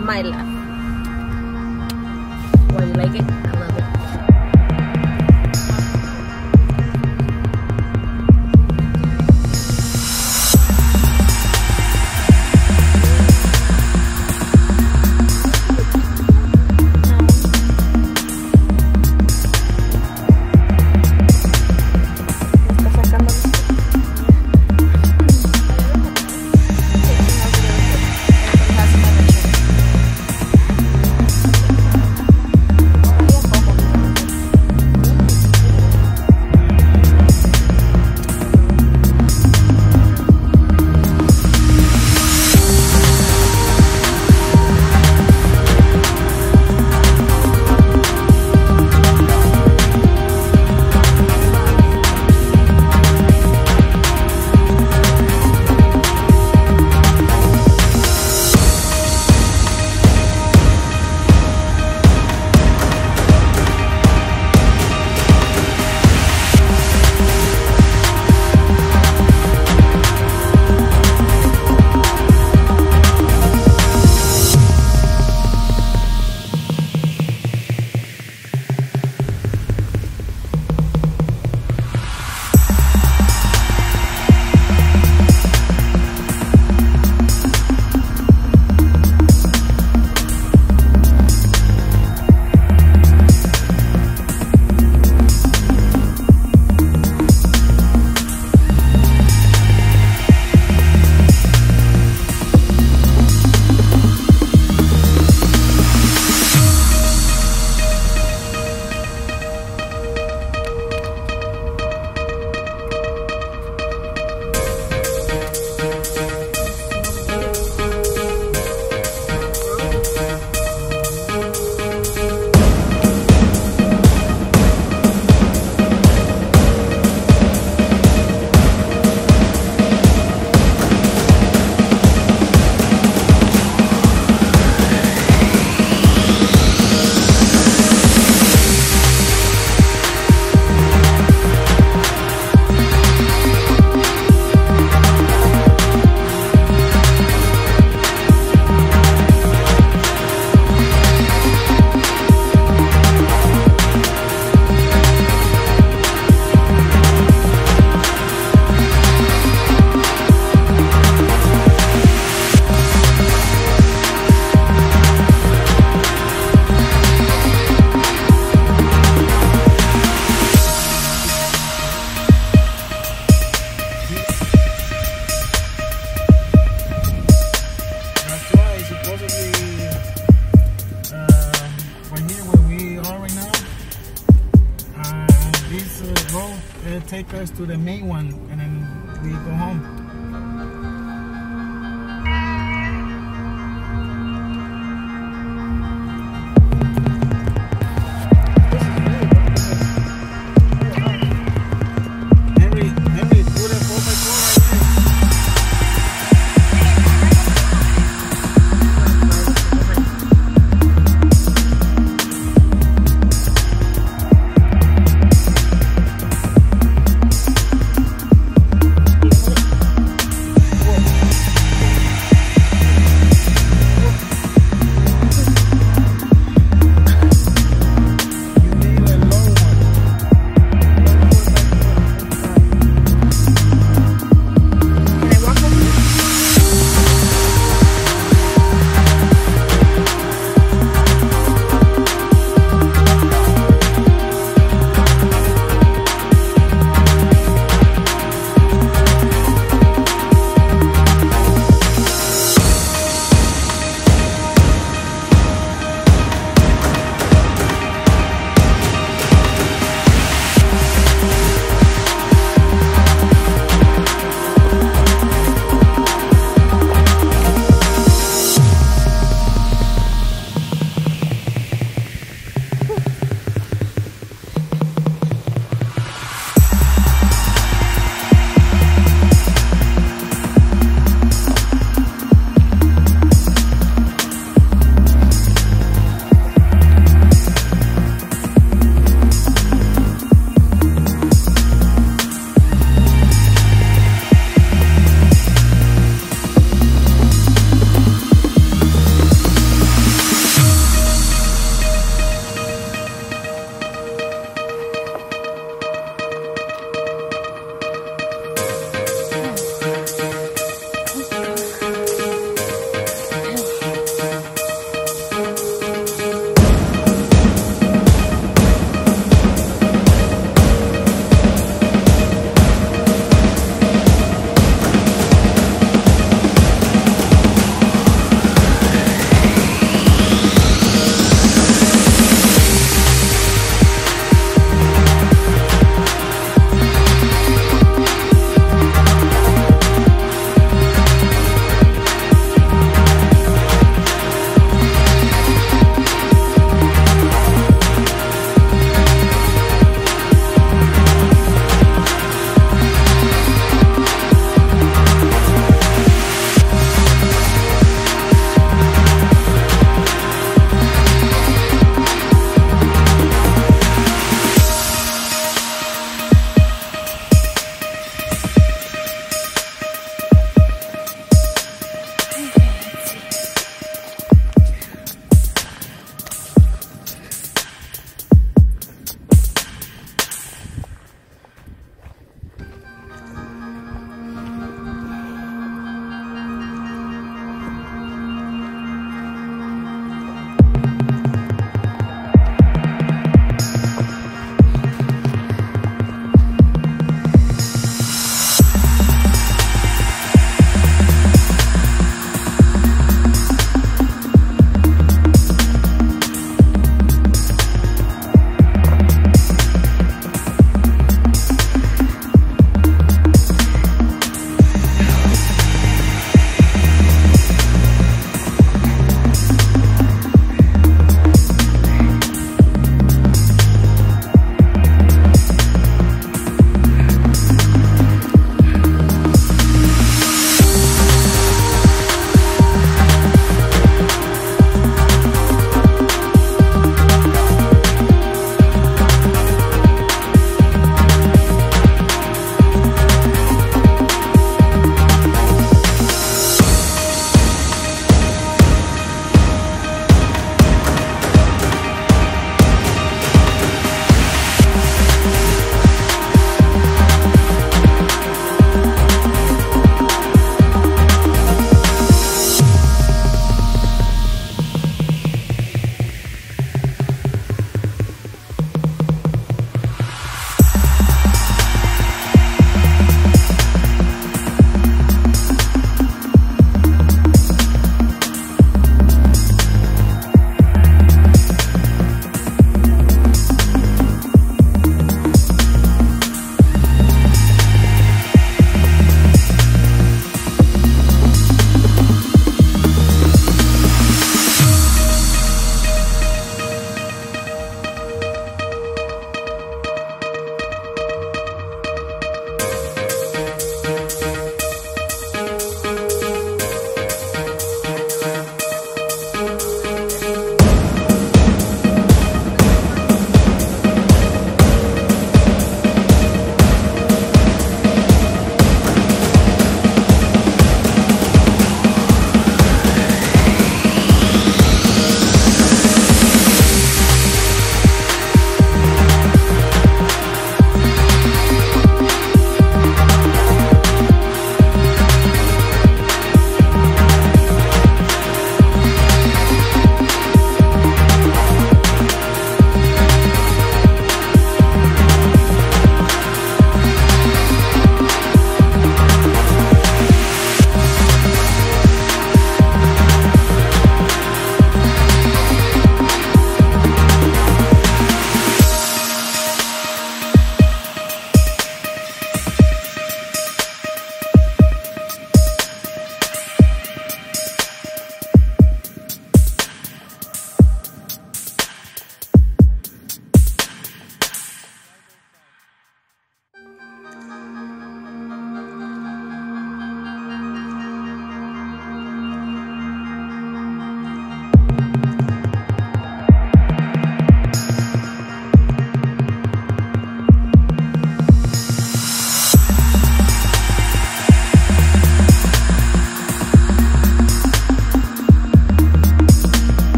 My love. Why you like it? I love it. To the main one